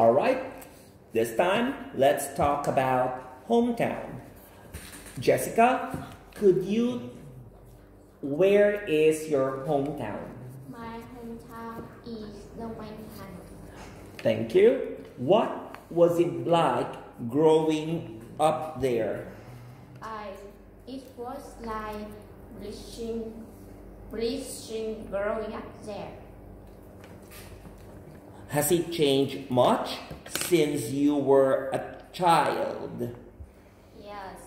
All right, this time let's talk about hometown. Jessica, could you, where is your hometown? My hometown is the Wellington. Thank you. What was it like growing up there? I it was like bleaching bleaching growing up there. Has it changed much since you were a child? Yes.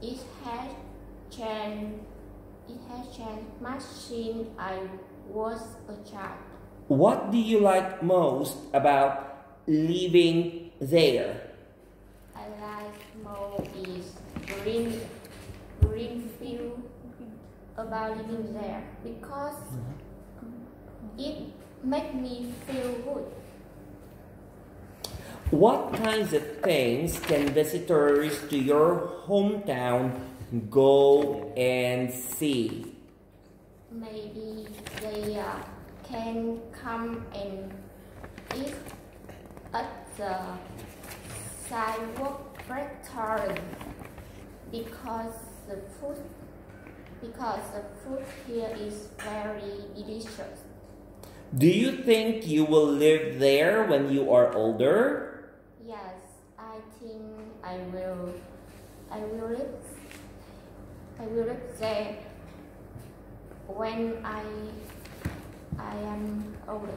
It has changed it has changed much since I was a child. What do you like most about living there? I like more is green green field about living there because mm-hmm. it make me feel good. What kinds of things can visitors to your hometown go and see? Maybe they uh, can come and eat at the sidewalk restaurant because the food because the food here is very delicious. Do you think you will live there when you are older? Yes, I think I will. I will live. I will live there when I I am older.